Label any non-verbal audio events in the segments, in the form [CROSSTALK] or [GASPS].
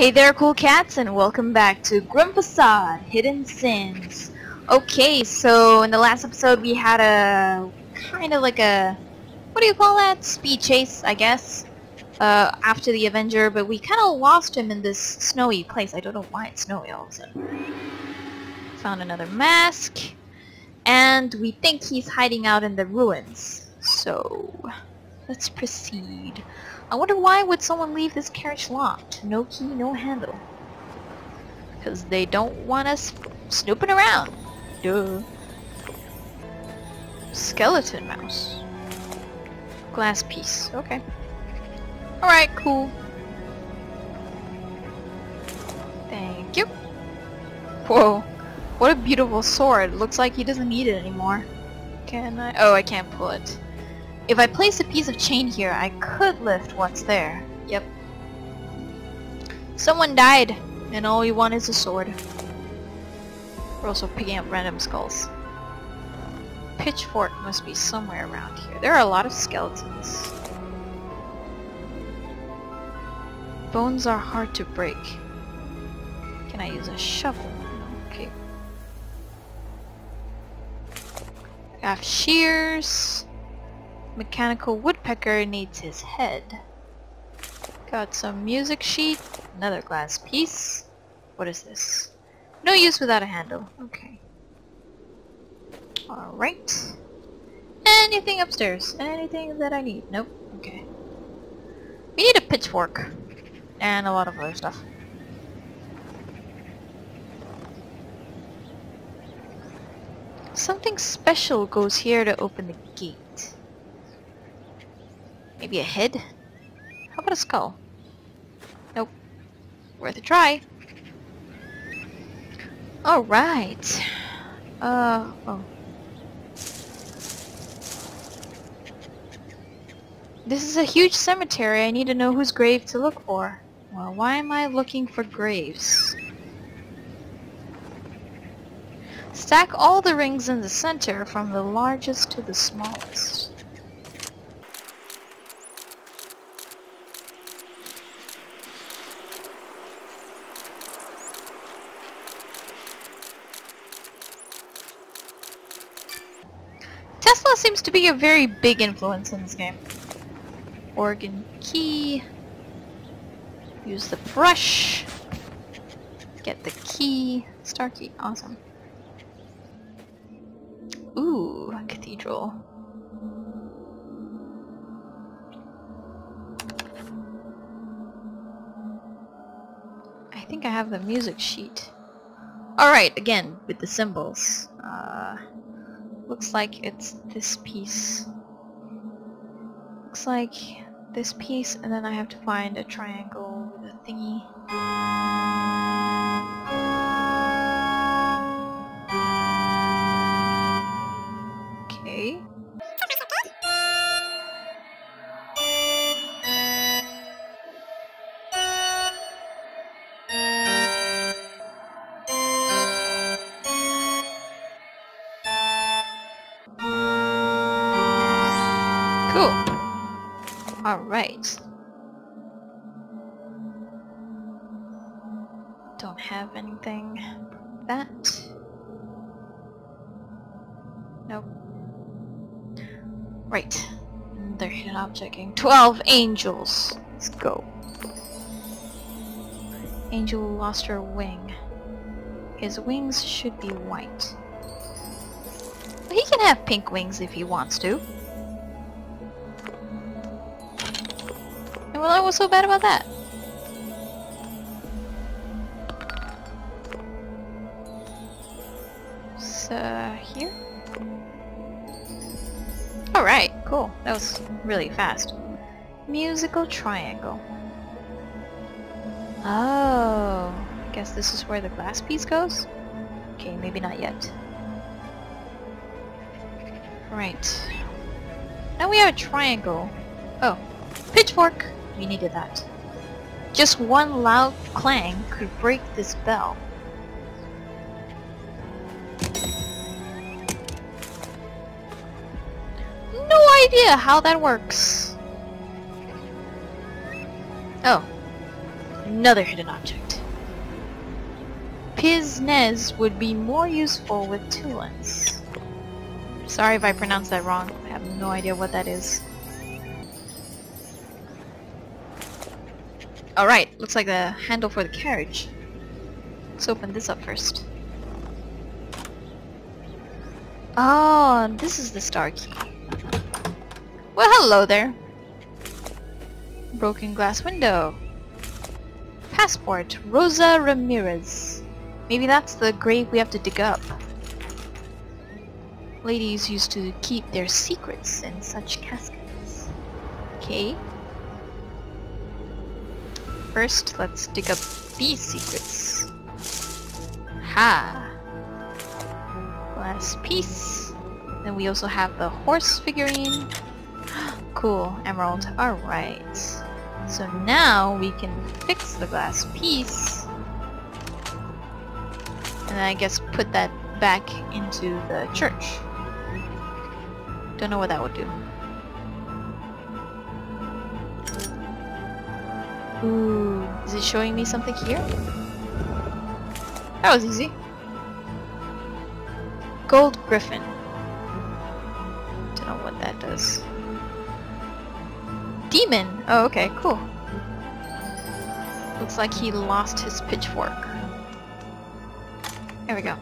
Hey there cool cats and welcome back to Grim Facade Hidden Sins. Okay, so in the last episode we had a kind of like a what do you call that? Speed chase, I guess. Uh, after the Avenger, but we kind of lost him in this snowy place. I don't know why it's snowy all of a sudden. Found another mask, and we think he's hiding out in the ruins. So, let's proceed. I wonder why would someone leave this carriage locked? No key, no handle. Because they don't want us snooping around. Duh. Skeleton mouse. Glass piece. Okay. Alright, cool. Thank you. Whoa. What a beautiful sword. Looks like he doesn't need it anymore. Can I? Oh, I can't pull it. If I place a piece of chain here, I could lift what's there. Yep. Someone died, and all we want is a sword. We're also picking up random skulls. Pitchfork must be somewhere around here. There are a lot of skeletons. Bones are hard to break. Can I use a shovel? Okay. I have shears. Mechanical woodpecker needs his head. Got some music sheet. Another glass piece. What is this? No use without a handle. Okay. Alright. Anything upstairs? Anything that I need? Nope. Okay. We need a pitchfork. And a lot of other stuff. Something special goes here to open the gate. Maybe a head? How about a skull? Nope. Worth a try. Alright. Uh, oh. This is a huge cemetery. I need to know whose grave to look for. Well, why am I looking for graves? Stack all the rings in the center from the largest to the smallest. Tesla seems to be a very big influence in this game. Organ key. Use the brush. Get the key. Star key. Awesome. Ooh, cathedral. I think I have the music sheet. Alright, again, with the symbols. Uh, looks like it's this piece. Looks like this piece, and then I have to find a triangle with a thingy. Alright. Don't have anything. That. Nope. Right. They're hidden objecting. Twelve angels! Let's go. Angel lost her wing. His wings should be white. He can have pink wings if he wants to. Well, what's so bad about that? So, here? Alright, cool. That was really fast. Musical triangle. Oh, I guess this is where the glass piece goes? Okay, maybe not yet. Right. Now we have a triangle. Oh, pitchfork! We needed that. Just one loud clang could break this bell. No idea how that works. Oh. Another hidden object. Piznez would be more useful with Tulans. Sorry if I pronounced that wrong. I have no idea what that is. Alright, looks like the handle for the carriage. Let's open this up first. Oh, this is the star key. Well, hello there. Broken glass window. Passport, Rosa Ramirez. Maybe that's the grave we have to dig up. Ladies used to keep their secrets in such caskets. Okay. First, let's dig up these secrets. Ha! Glass piece. Then we also have the horse figurine. [GASPS] cool, emerald. Alright. So now we can fix the glass piece. And I guess put that back into the church. Don't know what that would do. Ooh, is it showing me something here? That was easy. Gold Griffin. Don't know what that does. Demon! Oh, okay, cool. Looks like he lost his pitchfork. There we go.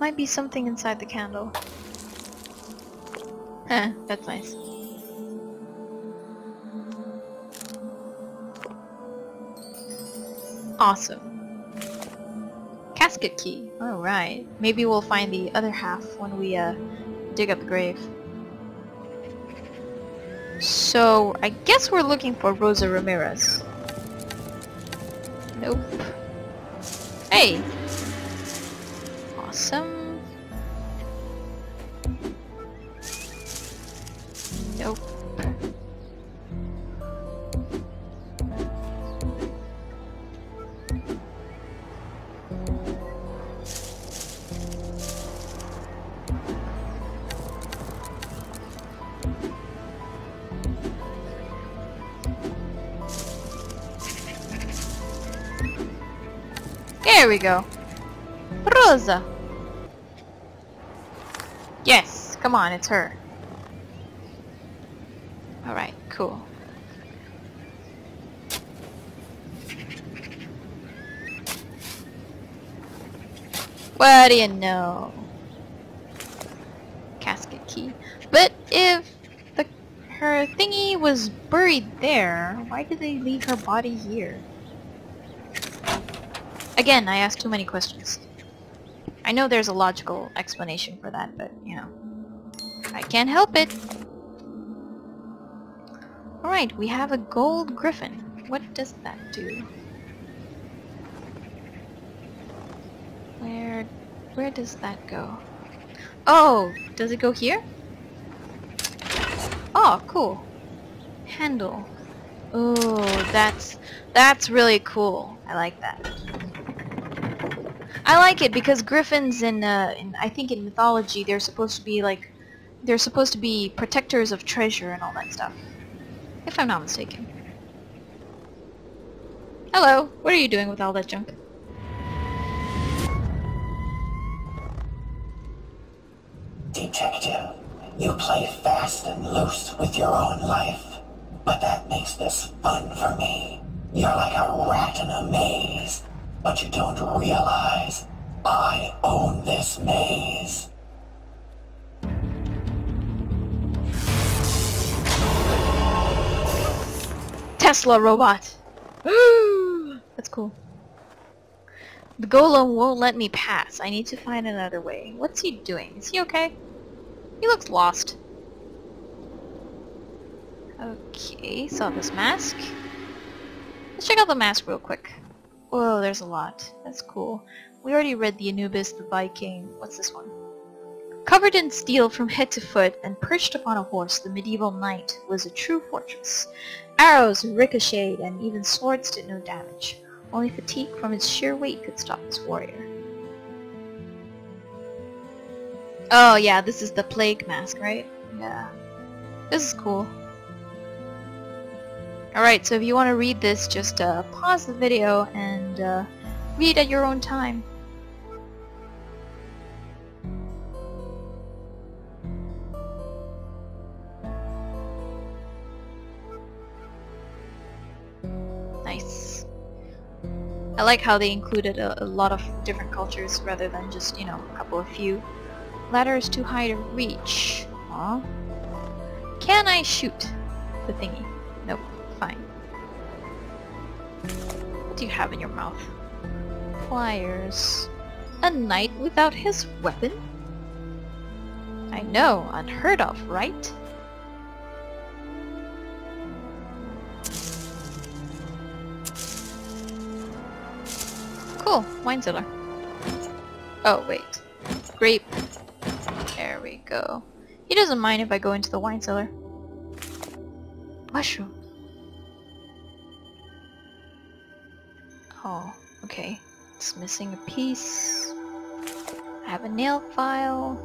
Might be something inside the candle. Huh, that's nice. Awesome. Casket key. Alright. Maybe we'll find the other half when we uh, dig up the grave. So, I guess we're looking for Rosa Ramirez. Nope. Hey! Awesome. Nope. There we go. Rosa. Yes, come on, it's her. Alright, cool. What do you know? Casket key. But if the her thingy was buried there, why did they leave her body here? Again, I asked too many questions. I know there's a logical explanation for that, but, you know. I can't help it! Alright, we have a gold griffin. What does that do? Where... where does that go? Oh! Does it go here? Oh, cool. Handle. Oh, that's... that's really cool. I like that. I like it because griffins in, uh, in, I think in mythology they're supposed to be like they're supposed to be protectors of treasure and all that stuff. If I'm not mistaken. Hello, what are you doing with all that junk? Detective, you play fast and loose with your own life. But that makes this fun for me. You're like a rat in a maze. But you don't realize I own this maze. Tesla robot! [GASPS] That's cool. The golem won't let me pass. I need to find another way. What's he doing? Is he okay? He looks lost. Okay, saw this mask. Let's check out the mask real quick. Whoa, there's a lot. That's cool. We already read the Anubis, the Viking. What's this one? Covered in steel from head to foot and perched upon a horse, the medieval knight was a true fortress. Arrows ricocheted and even swords did no damage. Only fatigue from its sheer weight could stop this warrior. Oh yeah, this is the plague mask, right? Yeah. This is cool. Alright, so if you want to read this, just uh, pause the video and uh, read at your own time. Like how they included a, a, lot of different cultures rather than just, you know, a couple of few. Ladder is too high to reach. Can I shoot the thingy? Nope. Fine. What do you have in your mouth? Pliers. A knight without his weapon? I know, unheard of, right? Cool, wine cellar. Oh, wait. Grape. There we go. He doesn't mind if I go into the wine cellar. Mushroom. Oh, okay. It's missing a piece. I have a nail file.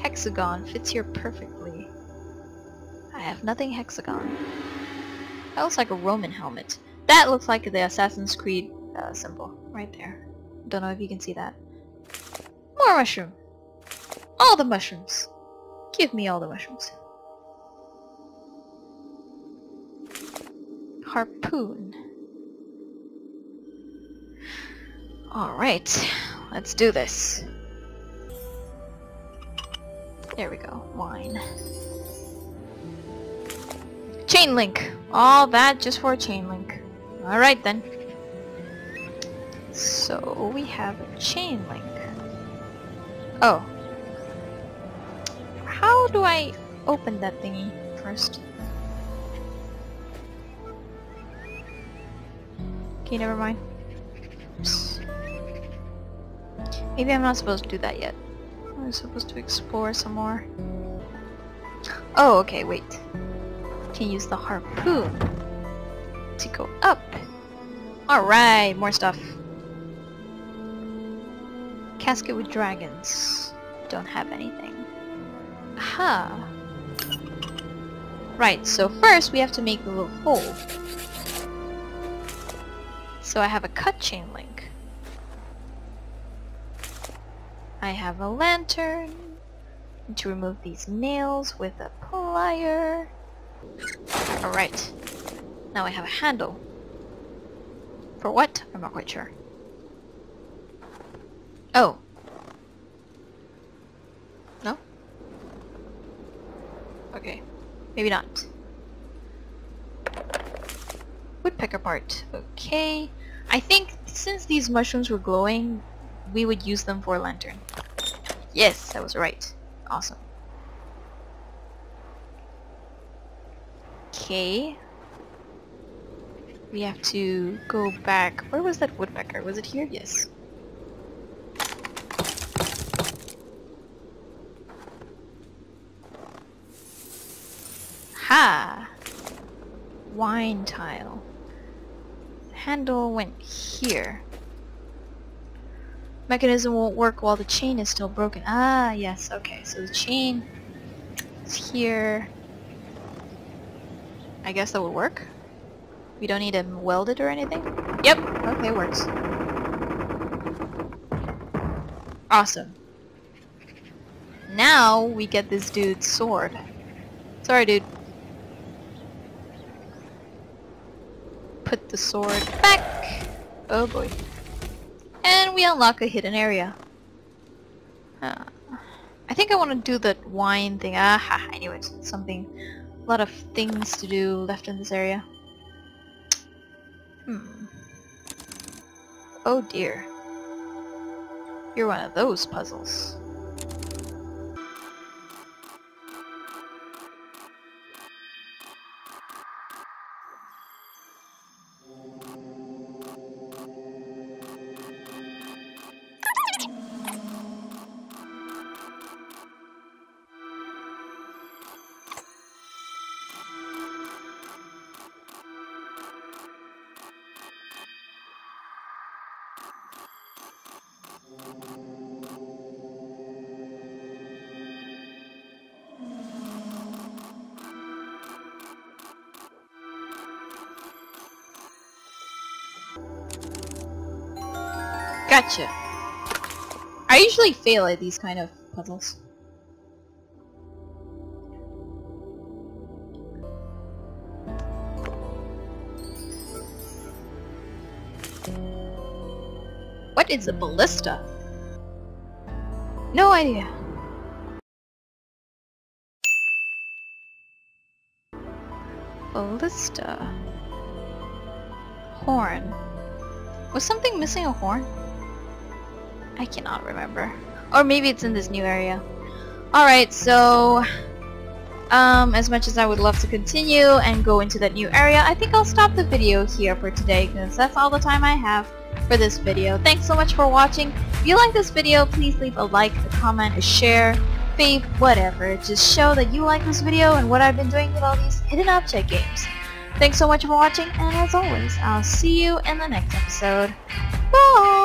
Hexagon fits here perfectly. I have nothing hexagon. That looks like a Roman helmet. That looks like the Assassin's Creed uh, symbol right there. Don't know if you can see that. More mushroom! All the mushrooms! Give me all the mushrooms. Harpoon. Alright, let's do this. There we go, wine. Chain link! All that just for a chain link. Alright then. So we have a chain link. Oh. How do I open that thingy first? Okay, never mind. Oops. Maybe I'm not supposed to do that yet. I'm supposed to explore some more. Oh, okay, wait. Can use the harpoon to go up. Alright, more stuff. Casket with dragons. Don't have anything. Aha! Right, so first we have to make a little hole. So I have a cut chain link. I have a lantern. to remove these nails with a plier. Alright. Now I have a handle. For what? I'm not quite sure. Oh. No? Okay. Maybe not. Woodpecker part. Okay. I think since these mushrooms were glowing, we would use them for a lantern. Yes, I was right. Awesome. Okay. We have to go back. Where was that woodpecker? Was it here? Yes. Ha! Wine tile. Handle went here. Mechanism won't work while the chain is still broken. Ah, yes, okay. So the chain is here. I guess that would work. We don't need to weld it or anything? Yep, okay, works. Awesome. Now we get this dude's sword. Sorry, dude. Put the sword back. Oh boy. And we unlock a hidden area. Uh, I think I want to do that wine thing. aha Ah, anyways, something. A lot of things to do left in this area. Hmm. Oh dear. You're one of those puzzles. Gotcha. I usually fail at these kind of puzzles. What is a ballista? No idea. Ballista. Horn. Was something missing a horn? I cannot remember. Or maybe it's in this new area. Alright, so... Um, as much as I would love to continue and go into that new area, I think I'll stop the video here for today because that's all the time I have for this video. Thanks so much for watching. If you like this video, please leave a like, a comment, a share, fave, whatever. Just show that you like this video and what I've been doing with all these hidden object games. Thanks so much for watching, and as always, I'll see you in the next episode. Bye!